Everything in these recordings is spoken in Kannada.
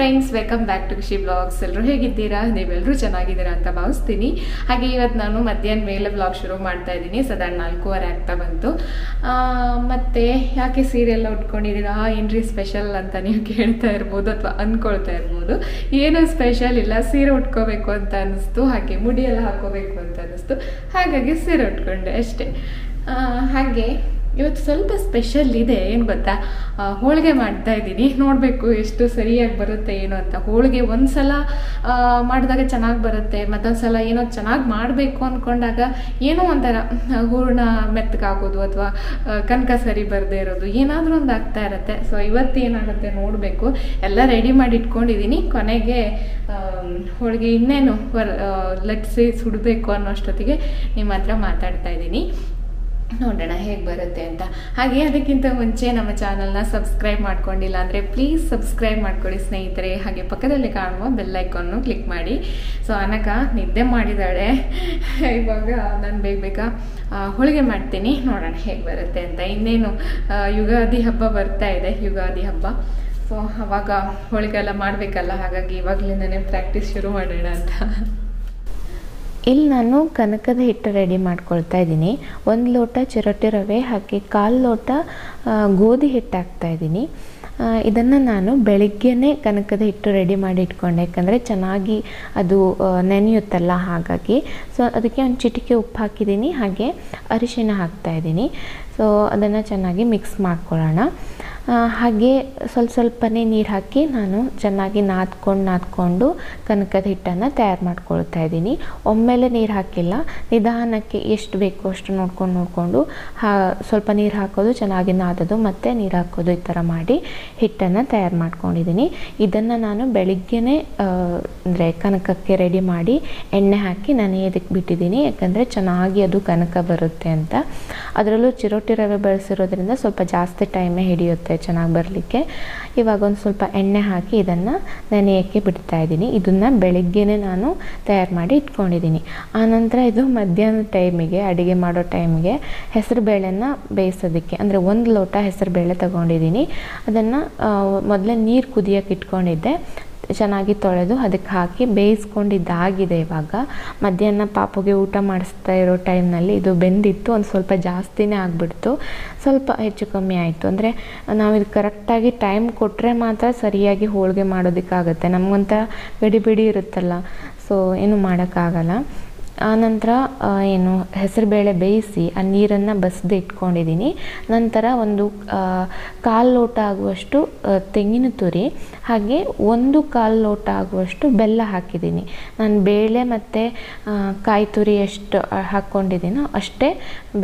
Friends welcome back to Khushi vlogs ಎಲ್ಲರೂ ಹೇಗಿದ್ದೀರಾ? ನೀವೆಲ್ಲರೂ ಚೆನ್ನಾಗಿದ್ದೀರಾ ಅಂತ ಭಾವಿಸ್ತೀನಿ. ಹಾಗೆ ಇವತ್ತು ನಾನು ಮಧ್ಯಾಹ್ನ ಮೇಲೆ ಬ್ಲಾಗ್ ಶುರು ಮಾಡ್ತಾ ಇದ್ದೀನಿ. ಸಾಧಾರಣ ನಾಲ್ಕೂವರೆ ಆಗ್ತಾ ಬಂತು. ಮತ್ತು ಯಾಕೆ ಸೀರೆಲ್ಲ ಉಟ್ಕೊಂಡಿದ್ದೀರಾ? ಏನ್ರಿ ಸ್ಪೆಷಲ್ ಅಂತ ನೀವು ಕೇಳ್ತಾ ಇರ್ಬೋದು ಅಥವಾ ಅಂದ್ಕೊಳ್ತಾ ಇರ್ಬೋದು. ಏನೂ ಸ್ಪೆಷಲ್ ಇಲ್ಲ. ಸೀರೆ ಉಟ್ಕೋಬೇಕು ಅಂತ ಅನ್ನಿಸ್ತು ಹಾಗೆ ಮುಡಿಯೆಲ್ಲ ಹಾಕೋಬೇಕು ಅಂತ ಅನ್ನಿಸ್ತು ಹಾಗಾಗಿ ಸೀರೆ ಉಟ್ಕೊಂಡೆ ಅಷ್ಟೇ. ಹಾಗೆ ಇವತ್ತು ಸ್ವಲ್ಪ ಸ್ಪೆಷಲ್ ಇದೆ, ಏನು ಗೊತ್ತಾ? ಹೋಳಿಗೆ ಮಾಡ್ತಾ ಇದ್ದೀನಿ. ನೋಡಬೇಕು ಎಷ್ಟು ಸರಿಯಾಗಿ ಬರುತ್ತೆ ಏನು ಅಂತ. ಹೋಳಿಗೆ ಒಂದು ಸಲ ಮಾಡಿದಾಗ ಚೆನ್ನಾಗಿ ಬರುತ್ತೆ ಮತ್ತೊಂದು ಸಲ ಏನೋ ಚೆನ್ನಾಗಿ ಮಾಡಬೇಕು ಅಂದ್ಕೊಂಡಾಗ ಏನೋ ಒಂಥರ ಹೂರ್ಣ ಮೆತ್ತಗಾಗೋದು ಅಥವಾ ಕನಕ ಸರಿ ಬರದೇ ಇರೋದು, ಏನಾದರೂ ಒಂದು ಆಗ್ತಾ ಇರುತ್ತೆ. ಸೊ ಇವತ್ತು ಏನಾಗುತ್ತೆ ನೋಡಬೇಕು. ಎಲ್ಲ ರೆಡಿ ಮಾಡಿ ಇಟ್ಕೊಂಡಿದ್ದೀನಿ. ಕೊನೆಗೆ ಹೋಳಿಗೆ ಇನ್ನೇನು ಲಟ್ಸಿ ಸುಡಬೇಕು ಅನ್ನೋಷ್ಟೊತ್ತಿಗೆ ನಿಮ್ಮ ಹತ್ರ ಮಾತಾಡ್ತಾ ಇದ್ದೀನಿ. ನೋಡೋಣ ಹೇಗೆ ಬರುತ್ತೆ ಅಂತ. ಹಾಗೆ ಅದಕ್ಕಿಂತ ಮುಂಚೆ ನಮ್ಮ ಚಾನಲ್ನ ಸಬ್ಸ್ಕ್ರೈಬ್ ಮಾಡ್ಕೊಂಡಿಲ್ಲ ಅಂದರೆ ಪ್ಲೀಸ್ ಸಬ್ಸ್ಕ್ರೈಬ್ ಮಾಡ್ಕೊಳ್ಳಿ ಸ್ನೇಹಿತರೆ. ಹಾಗೆ ಪಕ್ಕದಲ್ಲಿ ಕಾಣುವ ಬೆಲ್ ಐಕಾನ್ನು ಕ್ಲಿಕ್ ಮಾಡಿ. ಸೊ ಅನಕ ನಿದ್ದೆ ಮಾಡಿದ್ದಾಳೆ ಇವಾಗ ನಾನು ಬೇಗ ಬೇಗ ಹೋಳಿಗೆ ಮಾಡ್ತೀನಿ. ನೋಡೋಣ ಹೇಗೆ ಬರುತ್ತೆ ಅಂತ. ಇನ್ನೇನು ಯುಗಾದಿ ಹಬ್ಬ ಬರ್ತಾ ಇದೆ, ಯುಗಾದಿ ಹಬ್ಬ. ಸೊ ಅವಾಗ ಹೋಳಿಗೆ ಎಲ್ಲ ಮಾಡಬೇಕಲ್ಲ. ಹಾಗಾಗಿ ಇವಾಗಲಿಂದನೇ ಪ್ರಾಕ್ಟೀಸ್ ಶುರು ಮಾಡೋಣ ಅಂತ. ಇಲ್ಲಿ ನಾನು ಕನಕದ ಹಿಟ್ಟು ರೆಡಿ ಮಾಡ್ಕೊಳ್ತಾ ಇದ್ದೀನಿ. ಒಂದು ಲೋಟ ಚಿರೋಟಿ ರವೆ ಹಾಕಿ ಕಾಲು ಲೋಟ ಗೋಧಿ ಹಿಟ್ಟು ಹಾಕ್ತಾ ಇದ್ದೀನಿ. ಇದನ್ನು ನಾನು ಬೆಳಗ್ಗೆನೇ ಕನಕದ ಹಿಟ್ಟು ರೆಡಿ ಮಾಡಿ ಇಟ್ಕೊಂಡೆ. ಯಾಕಂದರೆ ಚೆನ್ನಾಗಿ ಅದು ನೆನೆಯುತ್ತಲ್ಲ ಹಾಗಾಗಿ. ಸೊ ಅದಕ್ಕೆ ಒಂದು ಚಿಟಿಕೆ ಉಪ್ಪು ಹಾಕಿದ್ದೀನಿ. ಹಾಗೆ ಅರಿಶಿನ ಹಾಕ್ತಾ ಇದ್ದೀನಿ. ಸೊ ಅದನ್ನು ಚೆನ್ನಾಗಿ ಮಿಕ್ಸ್ ಮಾಡ್ಕೊಳ್ಳೋಣ. ಹಾಗೆ ಸ್ವಲ್ಪ ಸ್ವಲ್ಪನೇ ನೀರು ಹಾಕಿ ನಾನು ಚೆನ್ನಾಗಿ ನಾದ್ಕೊಂಡು ನಾದ್ಕೊಂಡು ಕನಕದ ಹಿಟ್ಟನ್ನು ತಯಾರು ಮಾಡ್ಕೊಳ್ತಾ ಇದ್ದೀನಿ. ಒಮ್ಮೆಲೆ ನೀರು ಹಾಕಿಲ್ಲ. ನಿಧಾನಕ್ಕೆ ಎಷ್ಟು ಬೇಕೋ ಅಷ್ಟು ನೋಡ್ಕೊಂಡು ನೋಡಿಕೊಂಡು, ಹಾ, ಸ್ವಲ್ಪ ನೀರು ಹಾಕೋದು, ಚೆನ್ನಾಗಿ ನಾದೋದು, ಮತ್ತು ನೀರು ಹಾಕೋದು ಈ ಥರ ಮಾಡಿ ಹಿಟ್ಟನ್ನು ತಯಾರು ಮಾಡ್ಕೊಂಡಿದ್ದೀನಿ. ಇದನ್ನು ನಾನು ಬೆಳಿಗ್ಗೆನೇ ಅಂದರೆ ಕನಕಕ್ಕೆ ರೆಡಿ ಮಾಡಿ ಎಣ್ಣೆ ಹಾಕಿ ನಾನು ಇದಕ್ಕೆ ಬಿಟ್ಟಿದ್ದೀನಿ. ಯಾಕಂದರೆ ಚೆನ್ನಾಗಿ ಅದು ಕನಕ ಬರುತ್ತೆ ಅಂತ. ಅದರಲ್ಲೂ ಚಿರೋಟಿ ರವೆ ಬಳಸಿರೋದ್ರಿಂದ ಸ್ವಲ್ಪ ಜಾಸ್ತಿ ಟೈಮೇ ಹಿಡಿಯುತ್ತೆ, ಚೆನ್ನಾಗಿ ಬರಲಿಕ್ಕೆ. ಇವಾಗ ಒಂದು ಸ್ವಲ್ಪ ಎಣ್ಣೆ ಹಾಕಿ ಇದನ್ನು ನೆನೆಯೋಕ್ಕೆ ಬಿಡ್ತಾ ಇದ್ದೀನಿ. ಇದನ್ನು ಬೆಳಿಗ್ಗೆನೇ ನಾನು ತಯಾರು ಮಾಡಿ ಇಟ್ಕೊಂಡಿದ್ದೀನಿ. ಆನಂತರ ಇದು ಮಧ್ಯಾಹ್ನದ ಟೈಮಿಗೆ, ಅಡುಗೆ ಮಾಡೋ ಟೈಮಿಗೆ ಹೆಸರು ಬೇಳೆನ ಬೇಯಿಸೋದಕ್ಕೆ, ಅಂದರೆ ಒಂದು ಲೋಟ ಹೆಸರು ಬೇಳೆ ತಗೊಂಡಿದ್ದೀನಿ. ಅದನ್ನು ಮೊದಲೇ ನೀರು ಕುದಿಯೋಕೆ ಇಟ್ಕೊಂಡಿದ್ದೆ. ಚೆನ್ನಾಗಿ ತೊಳೆದು ಅದಕ್ಕೆ ಹಾಕಿ ಬೇಯಿಸ್ಕೊಂಡಿದ್ದಾಗಿದೆ ಇವಾಗ. ಮಧ್ಯಾಹ್ನ ಪಾಪುಗೆ ಊಟ ಮಾಡಿಸ್ತಾ ಇರೋ ಟೈಮ್ನಲ್ಲಿ ಇದು ಬೆಂದಿತ್ತು, ಒಂದು ಸ್ವಲ್ಪ ಜಾಸ್ತಿನೇ ಆಗಿಬಿಡ್ತು. ಸ್ವಲ್ಪ ಹೆಚ್ಚು ಕಮ್ಮಿ ಆಯಿತು. ಅಂದರೆ ನಾವು ಇದು ಕರೆಕ್ಟಾಗಿ ಟೈಮ್ ಕೊಟ್ಟರೆ ಮಾತ್ರ ಸರಿಯಾಗಿ ಹೋಳಿಗೆ ಮಾಡೋದಕ್ಕಾಗತ್ತೆ. ನಮಗೊಂಥರ ಗಡಿಬಿಡಿ ಇರುತ್ತಲ್ಲ. ಸೊ ಏನು ಮಾಡೋಕ್ಕಾಗಲ್ಲ. ಆನಂತರ ಏನು, ಹೆಸರುಬೇಳೆ ಬೇಯಿಸಿ ಆ ನೀರನ್ನು ಬಸಿದು ಇಟ್ಕೊಂಡಿದ್ದೀನಿ. ನಂತರ ಒಂದು ಕಾಲು ಲೋಟ ಆಗುವಷ್ಟು ತೆಂಗಿನ ತುರಿ, ಹಾಗೆ ಒಂದು ಕಾಲು ಲೋಟ ಆಗುವಷ್ಟು ಬೆಲ್ಲ ಹಾಕಿದ್ದೀನಿ. ನಾನು ಬೇಳೆ ಮತ್ತು ಕಾಯಿ ತುರಿ ಎಷ್ಟು ಹಾಕ್ಕೊಂಡಿದ್ದೀನೋ ಅಷ್ಟೇ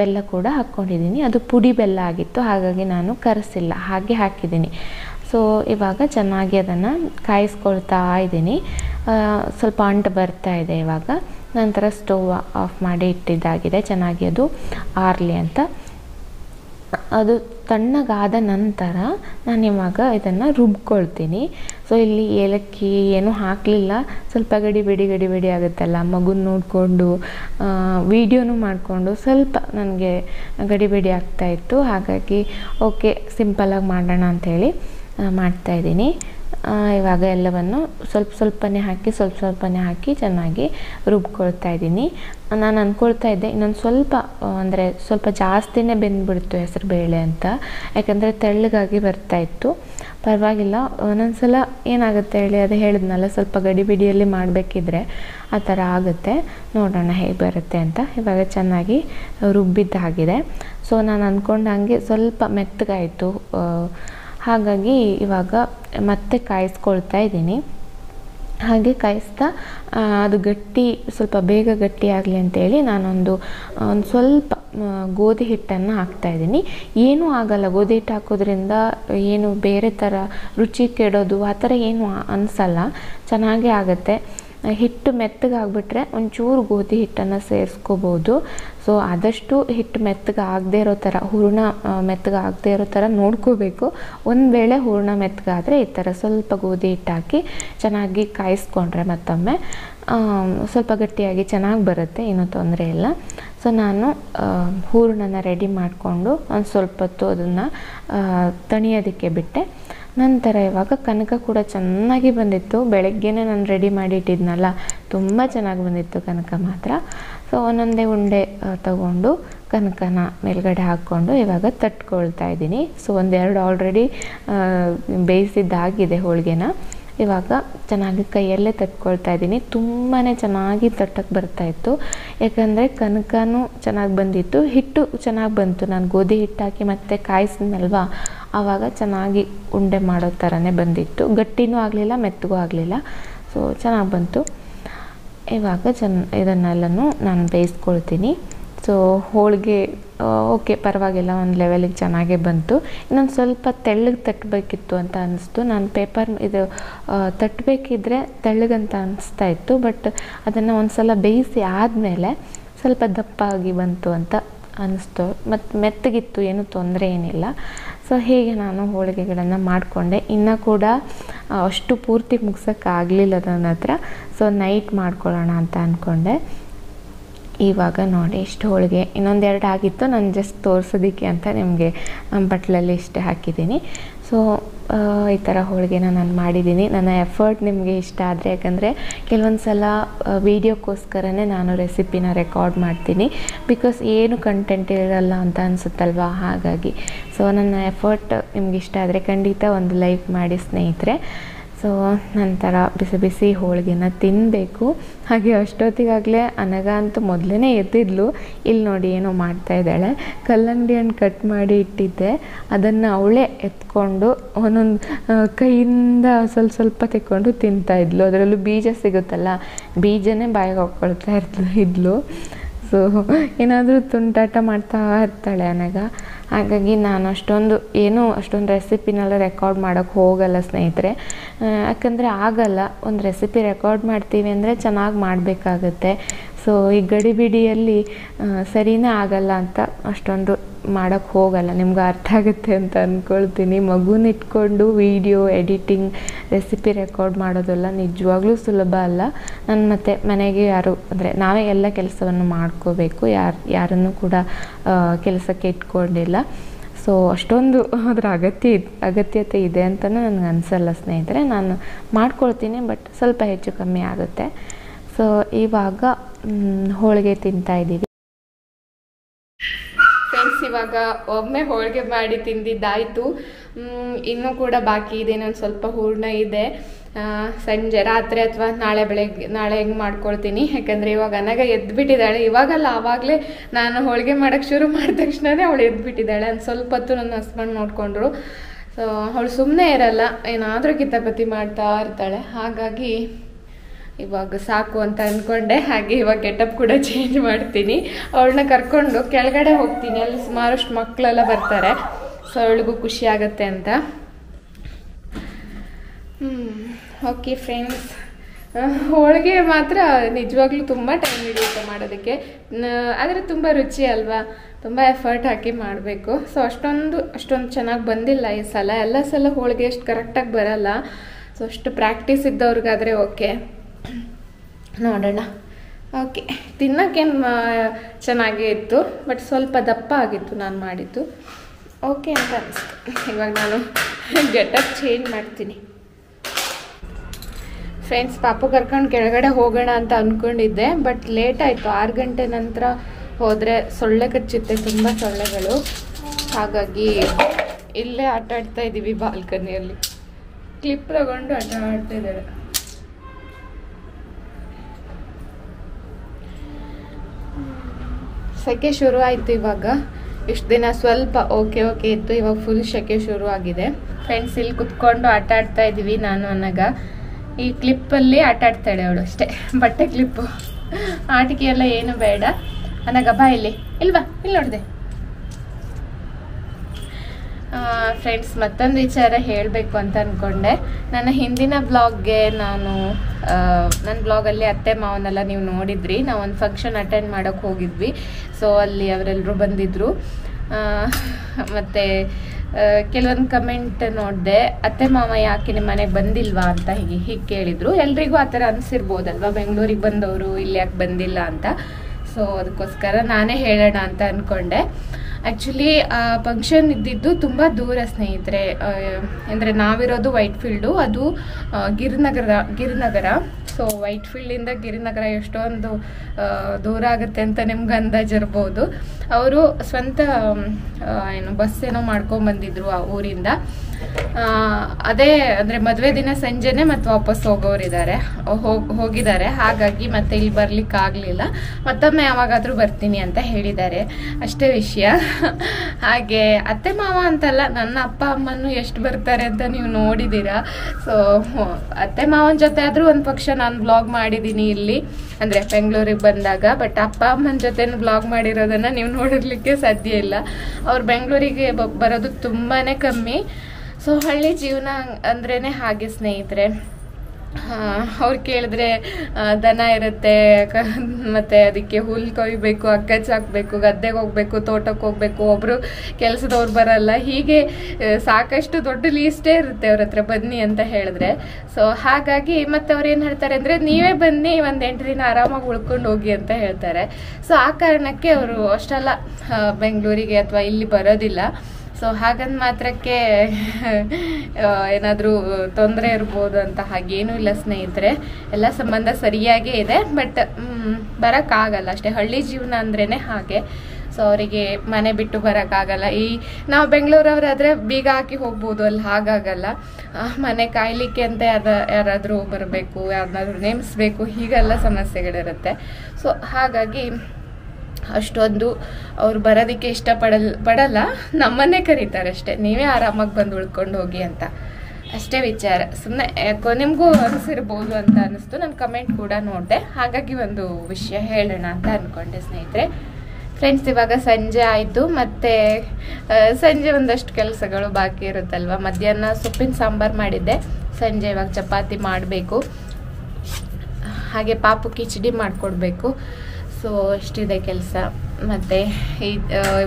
ಬೆಲ್ಲ ಕೂಡ ಹಾಕ್ಕೊಂಡಿದ್ದೀನಿ ಅದು ಪುಡಿ ಬೆಲ್ಲ ಆಗಿತ್ತು, ಹಾಗಾಗಿ ನಾನು ಕರೆಸಿಲ್ಲ, ಹಾಗೆ ಹಾಕಿದ್ದೀನಿ. ಸೊ, ಇವಾಗ ಚೆನ್ನಾಗಿ ಅದನ್ನು ಕಾಯಿಸ್ಕೊಳ್ತಾ ಇದ್ದೀನಿ. ಸ್ವಲ್ಪ ಅಂಟು ಬರ್ತಾ ಇದೆ ಇವಾಗ. ನಂತರ ಸ್ಟವ್ ಆಫ್ ಮಾಡಿ ಇಟ್ಟಿದ್ದಾಗಿದೆ. ಚೆನ್ನಾಗಿ ಅದು ಆರಲಿ ಅಂತ. ಅದು ತಣ್ಣಗಾದ ನಂತರ ನಾನು ಇವಾಗ ಇದನ್ನು ರುಬ್ಕೊಳ್ತೀನಿ. ಸೊ ಇಲ್ಲಿ ಏಲಕ್ಕಿ ಏನೂ ಹಾಕಲಿಲ್ಲ. ಸ್ವಲ್ಪ ಗಡಿಬಿಡಿ ಗಡಿಬಿಡಿ ಆಗುತ್ತಲ್ಲ. ಮಗುನ ನೋಡಿಕೊಂಡು ವೀಡಿಯೋನು ಮಾಡಿಕೊಂಡು ಸ್ವಲ್ಪ ನನಗೆ ಗಡಿಬಿಡಿ ಆಗ್ತಾಯಿತ್ತು ಹಾಗಾಗಿ, ಓಕೆ ಸಿಂಪಲಾಗಿ ಮಾಡೋಣ ಅಂಥೇಳಿ ಮಾಡ್ತಾಯಿದ್ದೀನಿ ಇವಾಗ ಎಲ್ಲವನ್ನು ಸ್ವಲ್ಪ ಸ್ವಲ್ಪನೇ ಹಾಕಿ, ಸ್ವಲ್ಪ ಸ್ವಲ್ಪನೇ ಹಾಕಿ ಚೆನ್ನಾಗಿ ರುಬ್ಕೊಳ್ತಾ ಇದ್ದೀನಿ. ನಾನು ಅಂದ್ಕೊಳ್ತಾ ಇದ್ದೆ, ಇನ್ನೊಂದು ಸ್ವಲ್ಪ ಅಂದರೆ ಸ್ವಲ್ಪ ಜಾಸ್ತಿನೇ ಬೆಂದ್ಬಿಡ್ತು ಹೆಸರು ಬೇಳೆ ಅಂತ. ಯಾಕಂದರೆ ತೆಳ್ಳಗಾಗಿ ಬರ್ತಾ ಇತ್ತು. ಪರವಾಗಿಲ್ಲ ಒಂದೊಂದು ಸಲ ಏನಾಗುತ್ತೆ ಹೇಳಿ, ಅದು ಹೇಳಿದ್ನಲ್ಲ, ಸ್ವಲ್ಪ ಗಡಿಬಿಡಿಯಲ್ಲಿ ಮಾಡಬೇಕಿದ್ರೆ ಆ ಥರ ಆಗುತ್ತೆ. ನೋಡೋಣ ಹೇಗೆ ಬರುತ್ತೆ ಅಂತ. ಇವಾಗ ಚೆನ್ನಾಗಿ ರುಬ್ಬಿದ್ದಾಗಿದೆ. ಸೊ, ನಾನು ಅಂದ್ಕೊಂಡಂಗೆ ಸ್ವಲ್ಪ ಮೆತ್ತಗಾಯಿತು ಹಾಗಾಗಿ ಇವಾಗ ಮತ್ತೆ ಕಾಯಿಸ್ಕೊಳ್ತಾ ಇದ್ದೀನಿ. ಹಾಗೆ ಕಾಯಿಸ್ತಾ ಅದು ಗಟ್ಟಿ, ಸ್ವಲ್ಪ ಬೇಗ ಗಟ್ಟಿ ಆಗಲಿ ಅಂತೇಳಿ ನಾನೊಂದು ಒಂದು ಸ್ವಲ್ಪ ಗೋಧಿ ಹಿಟ್ಟನ್ನು ಹಾಕ್ತಾಯಿದ್ದೀನಿ ಏನೂ ಆಗಲ್ಲ, ಗೋಧಿ ಹಿಟ್ಟು ಹಾಕೋದ್ರಿಂದ ಏನು ಬೇರೆ ಥರ ರುಚಿ ಕೆಡೋದು, ಆ ಥರ ಏನು ಅನಿಸಲ್ಲ. ಚೆನ್ನಾಗೇ ಆಗುತ್ತೆ. ಹಿಟ್ಟು ಮೆತ್ತಗಾಗ್ಬಿಟ್ರೆ ಒಂಚೂರು ಗೋಧಿ ಹಿಟ್ಟನ್ನು ಸೇರಿಸ್ಕೋಬೋದು. ಸೊ ಆದಷ್ಟು ಹಿಟ್ಟು ಮೆತ್ತಗೆ ಆಗದೇ ಇರೋ ಥರ, ಹೂರಣ ಮೆತ್ತಗೆ ಆಗದೇ ಇರೋ ಥರ ನೋಡ್ಕೋಬೇಕು. ಒಂದು ವೇಳೆ ಹೂರಣ ಮೆತ್ತಗಾದರೆ ಈ ಥರ ಸ್ವಲ್ಪ ಗೋಧಿ ಹಿಟ್ಟು ಹಾಕಿ ಚೆನ್ನಾಗಿ ಕಾಯಿಸ್ಕೊಂಡ್ರೆ ಮತ್ತೊಮ್ಮೆ ಸ್ವಲ್ಪ ಗಟ್ಟಿಯಾಗಿ ಚೆನ್ನಾಗಿ ಬರುತ್ತೆ, ಏನೂ ತೊಂದರೆ ಇಲ್ಲ. ಸೊ ನಾನು ಹೂರ್ಣನ ರೆಡಿ ಮಾಡಿಕೊಂಡು ಒಂದು ಸ್ವಲ್ಪ ಹೊತ್ತು ಅದನ್ನು ತಣಿಯೋದಕ್ಕೆ ಬಿಟ್ಟೆ. ನಂತರ ಇವಾಗ ಕನಕ ಕೂಡ ಚೆನ್ನಾಗಿ ಬಂದಿತ್ತು. ಬೆಳಗ್ಗೆನೇ ನಾನು ರೆಡಿ ಮಾಡಿ ಇಟ್ಟಿದ್ನಲ್ಲ ತುಂಬ ಚೆನ್ನಾಗಿ ಬಂದಿತ್ತು ಕನಕ ಮಾತ್ರ. ಸೊ ಒಂದೊಂದೇ ಉಂಡೆ ತಗೊಂಡು ಕನಕನ ಮೇಲ್ಗಡೆ ಹಾಕ್ಕೊಂಡು ಇವಾಗ ತಟ್ಕೊಳ್ತಾ ಇದ್ದೀನಿ. ಸೊ ಒಂದೆರಡು ಆಲ್ರೆಡಿ ಬೇಯಿಸಿದ್ದಾಗಿದೆ ಹೋಳಿಗೆನ. ಇವಾಗ ಚೆನ್ನಾಗಿ ಕೈಯಲ್ಲೇ ತಟ್ಕೊಳ್ತಾ ಇದ್ದೀನಿ. ತುಂಬಾ ಚೆನ್ನಾಗಿ ತಟ್ಟಕ್ಕೆ ಬರ್ತಾಯಿತ್ತು ಯಾಕಂದರೆ ಕನಕನೂ ಚೆನ್ನಾಗಿ ಬಂದಿತ್ತು. ಹಿಟ್ಟು ಚೆನ್ನಾಗಿ ಬಂತು. ನಾನು ಗೋಧಿ ಹಿಟ್ಟು ಹಾಕಿ ಮತ್ತೆ ಕಾಯಿಸಿದ್ನಲ್ವಾ ಆವಾಗ ಚೆನ್ನಾಗಿ ಉಂಡೆ ಮಾಡೋ ಥರನೇ ಬಂದಿತ್ತು. ಗಟ್ಟಿನೂ ಆಗಲಿಲ್ಲ, ಮೆತ್ತಗೂ ಆಗಲಿಲ್ಲ. ಸೊ ಚೆನ್ನಾಗಿ ಬಂತು. ಇವಾಗ ಚೆನ್ನ ಇದನ್ನೆಲ್ಲನೂ ನಾನು ಬೇಯಿಸ್ಕೊಳ್ತೀನಿ. ಸೊ ಹೋಳಿಗೆ ಓಕೆ, ಪರವಾಗಿಲ್ಲ, ಒಂದು ಲೆವೆಲಿಗೆ ಚೆನ್ನಾಗೇ ಬಂತು. ಇನ್ನೊಂದು ಸ್ವಲ್ಪ ತೆಳ್ಳಗೆ ತಟ್ಟಬೇಕಿತ್ತು ಅಂತ ಅನ್ನಿಸ್ತು ನಾನು ಪೇಪರ್ ಇದು ತಟ್ಟಬೇಕಿದ್ರೆ ತೆಳ್ಳಗಂತ ಅನ್ನಿಸ್ತಾ ಇತ್ತು. ಬಟ್ ಅದನ್ನು ಒಂದು ಸಲ ಬೇಯಿಸಿ ಆದಮೇಲೆ ಸ್ವಲ್ಪ ದಪ್ಪಾಗಿ ಬಂತು ಅಂತ ಅನ್ನಿಸ್ತು ಮತ್ತು ಮೆತ್ತಗಿತ್ತು, ಏನೂ ತೊಂದರೆ ಏನಿಲ್ಲ. ಸೊ ಹೀಗೆ ನಾನು ಹೋಳಿಗೆಗಳನ್ನು ಮಾಡಿಕೊಂಡೆ. ಇನ್ನೂ ಕೂಡ ಅಷ್ಟು ಪೂರ್ತಿ ಮುಗ್ಸೋಕ್ಕಾಗಲಿಲ್ಲ ನನ್ನ ಹತ್ರ. ಸೊ ನೈಟ್ ಮಾಡ್ಕೊಳ್ಳೋಣ ಅಂತ ಅಂದ್ಕೊಂಡೆ ಇವಾಗ ನೋಡಿ ಇಷ್ಟು ಹೋಳಿಗೆ. ಇನ್ನೊಂದೆರಡು ಆಗಿತ್ತು. ನಾನು ಜಸ್ಟ್ ತೋರಿಸೋದಕ್ಕೆ ಅಂತ ನಿಮಗೆ ಬಟ್ಲಲ್ಲಿ ಇಷ್ಟೇ ಹಾಕಿದ್ದೀನಿ. ಸೊ ಈ ಥರ ಹೋಳಿಗೆನ ನಾನು ಮಾಡಿದ್ದೀನಿ. ನನ್ನ ಎಫರ್ಟ್ ನಿಮಗೆ ಇಷ್ಟ ಆದರೆ, ಯಾಕಂದರೆ ಕೆಲವೊಂದು ಸಲ ವೀಡಿಯೋಕ್ಕೋಸ್ಕರನೇ ನಾನು ರೆಸಿಪಿನ ರೆಕಾರ್ಡ್ ಮಾಡ್ತೀನಿ. ಬಿಕಾಸ್ ಏನು ಕಂಟೆಂಟ್ ಇರಲ್ಲ ಅಂತ ಅನಿಸುತ್ತಲ್ವಾ? ಹಾಗಾಗಿ. ಸೊ ನನ್ನ ಎಫರ್ಟ್ ನಿಮ್ಗೆ ಇಷ್ಟ ಆದರೆ ಖಂಡಿತ ಒಂದು ಲೈಕ್ ಮಾಡಿ ಸ್ನೇಹಿತರೆ. ಸೊ ನಂತರ ಬಿಸಿ ಬಿಸಿ ಹೋಳಿಗೆನ ತಿನ್ನಬೇಕು ಹಾಗೆ ಅಷ್ಟೊತ್ತಿಗಾಗಲೇ ಅನಗ ಅಂತೂ ಮೊದಲೇ ಎದ್ದಿದ್ಲು. ಇಲ್ಲಿ ನೋಡಿ ಏನೋ ಮಾಡ್ತಾ ಇದ್ದಾಳೆ. ಕಲ್ಲಂಗಡಿ ಹಣ್ಣು ಕಟ್ ಮಾಡಿ ಇಟ್ಟಿದ್ದೆ. ಅದನ್ನು ಅವಳೇ ಎತ್ಕೊಂಡು ಒಂದೊಂದು ಕೈಯಿಂದ ಸ್ವಲ್ಪ ಸ್ವಲ್ಪ ತೆಕ್ಕೊಂಡು ತಿಂತಾಯಿದ್ಲು ಅದರಲ್ಲೂ ಬೀಜ ಸಿಗುತ್ತಲ್ಲ, ಬೀಜನೇ ಬಾಯಿಗೆ ಹಾಕ್ಕೊಳ್ತಾ ಇರ್ತ ಇದ್ಲು. ಸೊ, ಏನಾದರೂ ತುಂಟಾಟ ಮಾಡ್ತಾ ಇರ್ತಾಳೆ ನನಗೆ ಹಾಗಾಗಿ ನಾನು ಅಷ್ಟೊಂದು, ಏನೂ ಅಷ್ಟೊಂದು ರೆಸಿಪಿನೆಲ್ಲ ರೆಕಾರ್ಡ್ ಮಾಡೋಕ್ಕೆ ಹೋಗಲ್ಲ ಸ್ನೇಹಿತರೆ. ಯಾಕಂದರೆ ಆಗಲ್ಲ. ಒಂದು ರೆಸಿಪಿ ರೆಕಾರ್ಡ್ ಮಾಡ್ತೀವಿ ಅಂದರೆ ಚೆನ್ನಾಗಿ ಮಾಡಬೇಕಾಗತ್ತೆ. ಸೊ ಈ ಗಡಿಬಿಡಿಯಲ್ಲಿ ಬಿಡಿಯಲ್ಲಿ ಸರಿನೇ ಆಗಲ್ಲ ಅಂತ ಅಷ್ಟೊಂದು ಮಾಡೋಕ್ಕೆ ಹೋಗಲ್ಲ. ನಿಮ್ಗೆ ಅರ್ಥ ಆಗುತ್ತೆ ಅಂತ ಅಂದ್ಕೊಳ್ತೀನಿ ಮಗುನ ಇಟ್ಕೊಂಡು ವೀಡಿಯೋ ಎಡಿಟಿಂಗ್, ರೆಸಿಪಿ ರೆಕಾರ್ಡ್ ಮಾಡೋದೆಲ್ಲ ನಿಜವಾಗ್ಲೂ ಸುಲಭ ಅಲ್ಲ. ನಾನು ಮತ್ತು ಮನೆಗೆ ಯಾರು, ಅಂದರೆ ನಾವೇ ಎಲ್ಲ ಕೆಲಸವನ್ನು ಮಾಡ್ಕೋಬೇಕು. ಯಾರು, ಯಾರನ್ನು ಕೂಡ ಕೆಲಸಕ್ಕೆ ಇಟ್ಕೊಂಡಿಲ್ಲ. ಸೊ ಅಷ್ಟೊಂದು ಅದರ ಅಗತ್ಯ ಅಗತ್ಯತೆ ಇದೆ ಅಂತಲೂ ನನಗೆ ಅನಿಸಲ್ಲ ಸ್ನೇಹಿತರೆ. ನಾನು ಮಾಡ್ಕೊಳ್ತೀನಿ, ಬಟ್ ಸ್ವಲ್ಪ ಹೆಚ್ಚು ಕಮ್ಮಿ ಆಗುತ್ತೆ. ಸೊ, ಇವಾಗ ಹೋಳಿಗೆ ತಿಂತಾ ಇದ್ದೀವಿ. ಫ್ರೆಂಡ್ಸ್ ಇವಾಗ ಒಮ್ಮೆ ಹೋಳಿಗೆ ಮಾಡಿ ತಿಂದಿದ್ದಾಯಿತು. ಇನ್ನೂ ಕೂಡ ಬಾಕಿ ಇದೆ, ಇನ್ನೊಂದು ಸ್ವಲ್ಪ ಹೂರ್ಣ ಇದೆ. ಸಂಜೆ, ರಾತ್ರಿ ಅಥವಾ ನಾಳೆ ಬೆಳಗ್ಗೆ, ನಾಳೆ ಹೆಂಗೆ ಮಾಡ್ಕೊಳ್ತೀನಿ? ಯಾಕಂದರೆ ಇವಾಗ ಅನಗ ಎದ್ಬಿಟ್ಟಿದ್ದಾಳೆ. ಇವಾಗಲ್ಲ ಆವಾಗಲೇ ನಾನು ಹೋಳಿಗೆ ಮಾಡೋಕ್ಕೆ ಶುರು ಮಾಡಿದ ತಕ್ಷಣವೇ ಅವಳು ಎದ್ಬಿಟ್ಟಿದ್ದಾಳೆ. ಒಂದು ಸ್ವಲ್ಪ ಹೊತ್ತು ನನ್ನ ಹಸ್ಬೆಂಡ್ ನೋಡಿಕೊಂಡ್ರು. ಸೊ ಅವಳು ಸುಮ್ಮನೆ ಇರಲ್ಲ, ಏನಾದರೂ ಕಿತಾಪತಿ ಮಾಡ್ತಾ ಇರ್ತಾಳೆ. ಹಾಗಾಗಿ ಇವಾಗ ಸಾಕು ಅಂತ ಅಂದ್ಕೊಂಡೆ ಹಾಗೆ ಇವಾಗ ಗೆಟಪ್ ಕೂಡ ಚೇಂಜ್ ಮಾಡ್ತೀನಿ. ಅವಳನ್ನ ಕರ್ಕೊಂಡು ಕೆಳಗಡೆ ಹೋಗ್ತೀನಿ. ಅಲ್ಲಿ ಸುಮಾರಷ್ಟು ಮಕ್ಕಳೆಲ್ಲ ಬರ್ತಾರೆ. ಸೊ ಅವಳಿಗೂ ಖುಷಿ ಆಗುತ್ತೆ ಅಂತ. ಓಕೆ ಫ್ರೆಂಡ್ಸ್ ಹೋಳಿಗೆ ಮಾತ್ರ ನಿಜವಾಗ್ಲೂ ತುಂಬ ಟೈಮ್ ಹಿಡಿಯುತ್ತೆ ಮಾಡೋದಕ್ಕೆ. ಆದರೆ ತುಂಬ ರುಚಿ ಅಲ್ವಾ? ತುಂಬ ಎಫರ್ಟ್ ಹಾಕಿ ಮಾಡಬೇಕು. ಸೊ ಅಷ್ಟೊಂದು ಅಷ್ಟೊಂದು ಚೆನ್ನಾಗಿ ಬಂದಿಲ್ಲ ಈ ಸಲ. ಎಲ್ಲ ಸಲ ಹೋಳಿಗೆ ಅಷ್ಟು ಕರೆಕ್ಟಾಗಿ ಬರಲ್ಲ. ಸೊ ಅಷ್ಟು ಪ್ರಾಕ್ಟೀಸ್ ಇದ್ದವ್ರಿಗಾದರೆ ಓಕೆ ನೋಡೋಣ. ಓಕೆ. ತಿನ್ನೋಕ್ಕೇನು ಚೆನ್ನಾಗೇ ಇತ್ತು, ಬಟ್ ಸ್ವಲ್ಪ ದಪ್ಪ ಆಗಿತ್ತು ನಾನು ಮಾಡಿದ್ದು. ಓಕೆ ಅಂತ ಅನಿಸ್ತು. ಇವಾಗ ನಾನು ಗೆಟಪ್ ಚೇಂಜ್ ಮಾಡ್ತೀನಿ. ಫ್ರೆಂಡ್ಸ್ ಪಾಪು ಕರ್ಕೊಂಡು ಕೆಳಗಡೆ ಹೋಗೋಣ ಅಂತ ಅಂದ್ಕೊಂಡಿದ್ದೆ ಬಟ್ ಲೇಟ್ ಆಯಿತು. ಆರು ಗಂಟೆ ನಂತರ ಹೋದರೆ ಸೊಳ್ಳೆ ಕಚ್ಚುತ್ತೆ, ತುಂಬ ಸೊಳ್ಳೆಗಳು. ಹಾಗಾಗಿ ಇಲ್ಲೇ ಆಟ ಆಡ್ತಾ ಇದ್ದೀವಿ ಬಾಲ್ಕನಿಯಲ್ಲಿ. ಕ್ಲಿಪ್ ತಗೊಂಡು ಆಟ ಆಡ್ತಾ ಇದ್ದಾಳೆ ಸೆಕೆ ಶುರು ಆಯಿತು ಇವಾಗ. ಇಷ್ಟು ದಿನ ಸ್ವಲ್ಪ ಓಕೆ ಓಕೆ ಇತ್ತು, ಇವಾಗ ಫುಲ್ ಸೆಕೆ ಶುರು ಆಗಿದೆ. ಫ್ರೆಂಡ್ಸ್ ಇಲ್ಲಿ ಕುತ್ಕೊಂಡು ಆಟ ಆಡ್ತಾ ಇದ್ದೀವಿ ನಾನು ಅನ್ನಾಗ ಈ ಕ್ಲಿಪ್ಪಲ್ಲಿ ಆಟ ಆಡ್ತಾಳೆ ಅವಳು ಅಷ್ಟೇ, ಬಟ್ಟೆ ಕ್ಲಿಪ್ಪು ಆಟಿಕೆ ಎಲ್ಲ ಏನು ಬೇಡ. ಅನ್ನಾಗ ಬಾ ಇಲ್ಲಿ. ಇಲ್ವಾ? ಇಲ್ಲಿ ನೋಡಿದೆ. ಫ್ರೆಂಡ್ಸ್ ಮತ್ತೊಂದು ವಿಚಾರ ಹೇಳಬೇಕು ಅಂತ ಅಂದ್ಕೊಂಡೆ ನನ್ನ ಹಿಂದಿನ ಬ್ಲಾಗ್ಗೆ ನಾನು ನನ್ನ ಬ್ಲಾಗಲ್ಲಿ ಅತ್ತೆ ಮಾವನೆಲ್ಲ ನೀವು ನೋಡಿದ್ರಿ. ನಾವು ಒಂದು ಫಂಕ್ಷನ್ ಅಟೆಂಡ್ ಮಾಡೋಕ್ಕೆ ಹೋಗಿದ್ವಿ. ಸೊ ಅಲ್ಲಿ ಅವರೆಲ್ಲರೂ ಬಂದಿದ್ದರು ಮತ್ತು ಕೆಲವೊಂದು ಕಮೆಂಟ್ ನೋಡಿದೆ. ಅತ್ತೆ ಮಾವ ಯಾಕೆ ನಿಮ್ಮ ಮನೆಗೆ ಬಂದಿಲ್ವಾ? ಅಂತ ಹೀಗೆ ಹೀಗೆ ಕೇಳಿದರು. ಎಲ್ರಿಗೂ ಆ ಥರ ಅನಿಸಿರ್ಬೋದಲ್ವಾ? ಬೆಂಗಳೂರಿಗೆ ಬಂದವರು, ಇಲ್ಲಿ ಯಾಕೆ ಬಂದಿಲ್ಲ ಅಂತ. ಸೊ ಅದಕ್ಕೋಸ್ಕರ ನಾನೇ ಹೇಳೋಣ ಅಂತ ಅಂದ್ಕೊಂಡೆ ಆ್ಯಕ್ಚುಲಿ ಫಂಕ್ಷನ್ ಇದ್ದಿದ್ದು ತುಂಬ ದೂರ ಸ್ನೇಹಿತರೆ. ಅಂದರೆ ನಾವಿರೋದು ವೈಟ್ ಫೀಲ್ಡು ಅದು ಗಿರಿನಗರ ಗಿರಿನಗರ. ಸೊ ವೈಟ್ ಫೀಲ್ಡಿಂದ ಗಿರಿನಗರ ಎಷ್ಟೊಂದು ದೂರ ಆಗುತ್ತೆ ಅಂತ ನಿಮ್ಗೆ ಅಂದಾಜಿರ್ಬೋದು ಅವರು ಸ್ವಂತ ಏನು ಬಸ್ ಏನೋ ಮಾಡ್ಕೊಂಬಂದಿದ್ರು ಆ ಊರಿಂದ. ಅದೇ ಅಂದರೆ ಮದುವೆ ದಿನ ಸಂಜೆನೆ ಮತ್ತೆ ವಾಪಸ್ ಹೋಗೋರಿದ್ದಾರೆ. ಹೋಗ್, ಹೋಗಿದ್ದಾರೆ. ಹಾಗಾಗಿ ಮತ್ತೆ ಇಲ್ಲಿ ಬರ್ಲಿಕ್ಕೆ ಆಗಲಿಲ್ಲ ಮತ್ತೊಮ್ಮೆ ಯಾವಾಗಾದರೂ ಬರ್ತೀನಿ ಅಂತ ಹೇಳಿದ್ದಾರೆ. ಅಷ್ಟೇ ವಿಷಯ. ಹಾಗೆ ಅತ್ತೆ ಮಾವ ಅಂತಲ್ಲ, ನನ್ನ ಅಪ್ಪ ಅಮ್ಮನೂ ಎಷ್ಟು ಬರ್ತಾರೆ ಅಂತ ನೀವು ನೋಡಿದ್ದೀರಾ? ಸೊ ಅತ್ತೆ ಮಾವನ ಜೊತೆ ಆದರೂ ಒಂದು ಪಕ್ಷ ನಾನು ಬ್ಲಾಗ್ ಮಾಡಿದ್ದೀನಿ ಇಲ್ಲಿ. ಅಂದರೆ ಬೆಂಗಳೂರಿಗೆ ಬಂದಾಗ. ಬಟ್ ಅಪ್ಪ ಅಮ್ಮನ ಜೊತೆ ಬ್ಲಾಗ್ ಮಾಡಿರೋದನ್ನು ನೀವು ನೋಡಿರ್ಲಿಕ್ಕೆ ಸಾಧ್ಯ ಇಲ್ಲ. ಅವ್ರು ಬೆಂಗಳೂರಿಗೆ ಬರೋದು ತುಂಬಾ ಕಮ್ಮಿ. ಸೊ ಹಳ್ಳಿ ಜೀವನ ಅಂದ್ರೇ ಹಾಗೆ ಸ್ನೇಹಿತರೆ. ಅವ್ರು ಕೇಳಿದ್ರೆ ದನ ಇರುತ್ತೆ ಮತ್ತೆ ಅದಕ್ಕೆ ಹುಲ್ ಕೊಯ್ಬೇಕು ಅಗ್ಗಚ್ಚ ಹಾಕ್ಬೇಕು, ಗದ್ದೆಗೆ ಹೋಗ್ಬೇಕು ತೋಟಕ್ಕೆ ಹೋಗ್ಬೇಕು, ಒಬ್ರು ಕೆಲಸದವ್ರು ಬರಲ್ಲ. ಹೀಗೆ ಸಾಕಷ್ಟು ದೊಡ್ಡ ಲೀಸ್ಟೇ ಇರುತ್ತೆ ಅವ್ರ ಹತ್ರ, ಬನ್ನಿ ಅಂತ ಹೇಳಿದ್ರೆ. ಸೊ ಹಾಗಾಗಿ ಮತ್ತೆ ಅವ್ರು ಏನು ಹೇಳ್ತಾರೆ ಅಂದ್ರೆ, ನೀವೇ ಬನ್ನಿ, ಒಂದು ಎಂಟು ದಿನ ಆರಾಮಾಗಿ ಉಳ್ಕೊಂಡು ಹೋಗಿ ಅಂತ ಹೇಳ್ತಾರೆ. ಸೊ ಆ ಕಾರಣಕ್ಕೆ ಅವರು ಅಷ್ಟೆಲ್ಲ ಬೆಂಗಳೂರಿಗೆ ಅಥವಾ ಇಲ್ಲಿ ಬರೋದಿಲ್ಲ. ಸೊ ಹಾಗಂದ್ ಮಾತ್ರಕ್ಕೆ ಏನಾದರೂ ತೊಂದರೆ ಇರ್ಬೋದು ಅಂತ ಹಾಗೇನೂ ಇಲ್ಲ ಸ್ನೇಹಿತರೆ. ಎಲ್ಲ ಸಂಬಂಧ ಸರಿಯಾಗೇ ಇದೆ, ಬಟ್ ಬರೋಕ್ಕಾಗಲ್ಲ ಅಷ್ಟೇ. ಹಳ್ಳಿ ಜೀವನ ಅಂದ್ರೇ ಹಾಗೆ. ಸೊ ಅವರಿಗೆ ಮನೆ ಬಿಟ್ಟು ಬರೋಕ್ಕಾಗಲ್ಲ. ಈ, ನಾವು ಬೆಂಗಳೂರವರಾದ್ರೆ ಬೀಗ ಹಾಕಿ ಹೋಗ್ಬೋದು, ಅಲ್ಲಿ ಹಾಗಾಗಲ್ಲ. ಮನೆ ಕಾಯ್ಲಿಕ್ಕೆ ಅಂತ ಯಾರ, ಯಾರಾದರೂ ಬರಬೇಕು ಯಾರನ್ನಾದ್ರೂ ನೇಮಿಸ್ಬೇಕು, ಹೀಗೆಲ್ಲ ಸಮಸ್ಯೆಗಳಿರುತ್ತೆ. ಸೊ ಹಾಗಾಗಿ ಅಷ್ಟೊಂದು ಅವ್ರು ಬರೋದಕ್ಕೆ ಇಷ್ಟಪಡಲ್, ಪಡಲ್ಲ. ನಮ್ಮನ್ನೇ ಕರೀತಾರೆ ಅಷ್ಟೇ. ನೀವೇ ಆರಾಮಾಗಿ ಬಂದು ಉಳ್ಕೊಂಡು ಹೋಗಿ ಅಂತ. ಅಷ್ಟೇ ವಿಚಾರ. ಸುಮ್ಮನೆ ಯಾಕೋ ನಿಮಗೂ ಅನಿಸಿರ್ಬೋದು ಅಂತ ಅನ್ನಿಸ್ತು ನಾನು ಕಮೆಂಟ್ ಕೂಡ ನೋಡಿದೆ. ಹಾಗಾಗಿ ಒಂದು ವಿಷಯ ಹೇಳೋಣ ಅಂತ ಅಂದ್ಕೊಂಡೆ ಸ್ನೇಹಿತರೆ. ಫ್ರೆಂಡ್ಸ್ ಇವಾಗ ಸಂಜೆ ಆಯಿತು. ಮತ್ತು ಸಂಜೆ ಒಂದಷ್ಟು ಕೆಲಸಗಳು ಬಾಕಿ ಇರುತ್ತಲ್ವ? ಮಧ್ಯಾಹ್ನ ಸೊಪ್ಪಿನ ಸಾಂಬಾರು ಮಾಡಿದ್ದೆ. ಸಂಜೆ ಇವಾಗ ಚಪಾತಿ ಮಾಡಬೇಕು. ಹಾಗೆ ಪಾಪು ಕಿಚಡಿ ಮಾಡಿಕೊಡ್ಬೇಕು. ಸೊ ಅಷ್ಟಿದೆ ಕೆಲಸ. ಮತ್ತು ಈ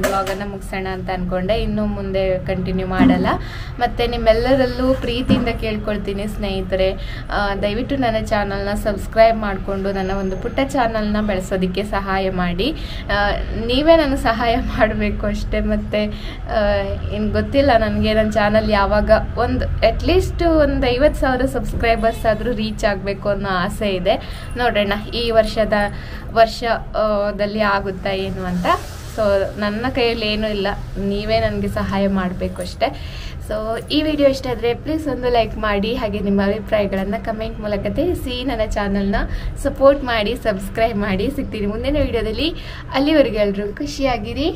ವ್ಲಾಗನ್ನು ಮುಗಿಸೋಣ ಅಂತ ಅಂದ್ಕೊಂಡೆ ಇನ್ನು ಮುಂದೆ ಕಂಟಿನ್ಯೂ ಮಾಡಲ್ಲ. ಮತ್ತು ನಿಮ್ಮೆಲ್ಲರಲ್ಲೂ ಪ್ರೀತಿಯಿಂದ ಕೇಳ್ಕೊಳ್ತೀನಿ ಸ್ನೇಹಿತರೆ. ದಯವಿಟ್ಟು ನನ್ನ ಚಾನಲ್ನ ಸಬ್ಸ್ಕ್ರೈಬ್ ಮಾಡಿಕೊಂಡು ನನ್ನ ಒಂದು ಪುಟ್ಟ ಚಾನಲ್ನ ಬೆಳೆಸೋದಕ್ಕೆ ಸಹಾಯ ಮಾಡಿ. ನೀವೇ ನನಗೆ ಸಹಾಯ ಮಾಡಬೇಕು ಅಷ್ಟೇ. ಮತ್ತು ಏನು ಗೊತ್ತಿಲ್ಲ ನನಗೆ ನನ್ನ ಚಾನಲ್ ಯಾವಾಗ ಒಂದು ಅಟ್ಲೀಸ್ಟ್ ಒಂದು ಐವತ್ತು ಸಾವಿರ ಸಬ್ಸ್ಕ್ರೈಬರ್ಸ್ ಆದರೂ ರೀಚ್ ಆಗಬೇಕು ಅನ್ನೋ ಆಸೆ ಇದೆ. ನೋಡೋಣ, ಈ ವರ್ಷದ ವರ್ಷದಲ್ಲಿ ಆಗುತ್ತಾ ಏನು ಅಂತ. ಸೊ ನನ್ನ ಕೈಯಲ್ಲಿ ಏನೂ ಇಲ್ಲ. ನೀವೇ ನನಗೆ ಸಹಾಯ ಮಾಡಬೇಕು ಅಷ್ಟೇ. ಸೊ ಈ ವಿಡಿಯೋ ಇಷ್ಟ ಆದರೆ ಪ್ಲೀಸ್ ಒಂದು ಲೈಕ್ ಮಾಡಿ, ಹಾಗೆ ನಿಮ್ಮ ಅಭಿಪ್ರಾಯಗಳನ್ನು ಕಮೆಂಟ್ ಮೂಲಕ ತಿಳಿಸಿ, ನನ್ನ ಚಾನಲ್ನ ಸಪೋರ್ಟ್ ಮಾಡಿ ಸಬ್ಸ್ಕ್ರೈಬ್ ಮಾಡಿ ಸಿಗ್ತೀನಿ ಮುಂದಿನ ವಿಡಿಯೋದಲ್ಲಿ ಅಲ್ಲಿವರೆಗೆ ಎಲ್ಲರೂ ಖುಷಿಯಾಗಿರಿ.